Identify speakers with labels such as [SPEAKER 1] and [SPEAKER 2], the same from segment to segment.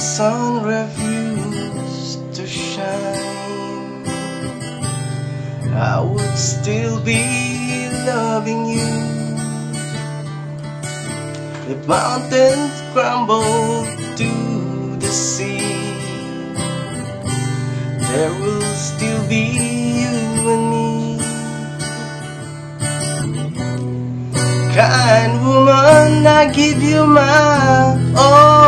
[SPEAKER 1] sun refused to shine, I would still be loving you. If mountains crumble to the sea, there will still be you and me. Kind woman, I give you my all.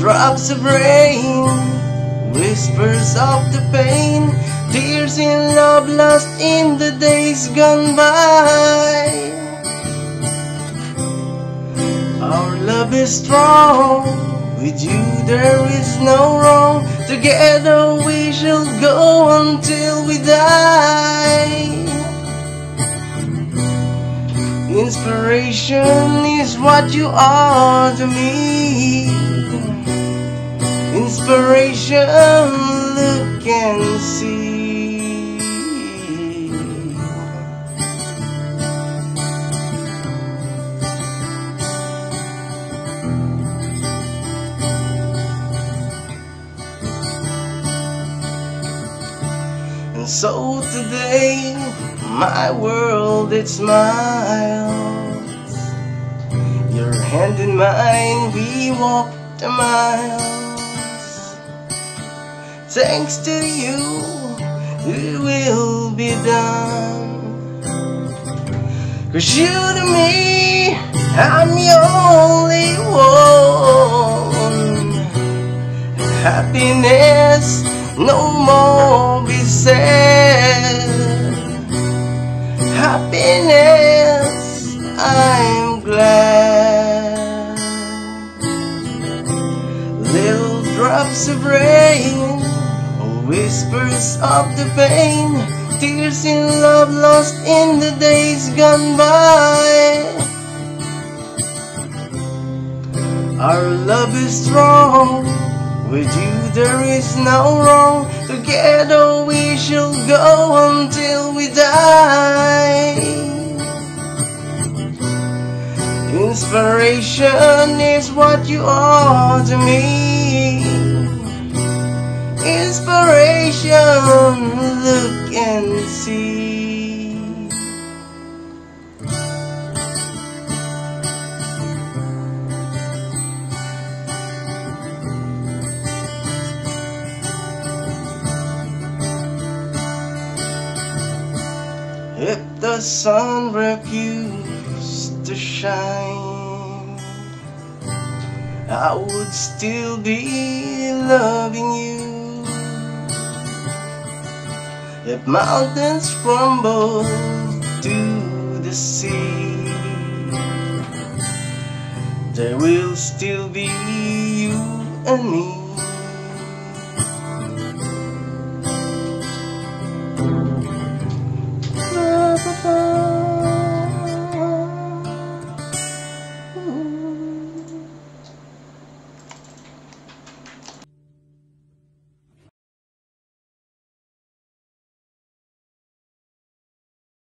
[SPEAKER 1] Drops of rain, whispers of the pain, tears in love lost in the days gone by. Our love is strong. With you there is no wrong Together we shall go until we die Inspiration is what you are to me Inspiration, look and see And so today, my world it smiles. Your hand in mine, we walk the miles. Thanks to you, it will be done. Cause you to me, I'm your only one. Happiness no more be sad. Happiness, I'm glad. Little drops of rain, whispers of the pain, tears in love lost in the days gone by. Our love is strong. With you there is no wrong Together we shall go until we die Inspiration is what you are to me Inspiration, look and see If the sun refused to shine, I would still be loving you. If mountains crumble to the sea, there will still be you and me.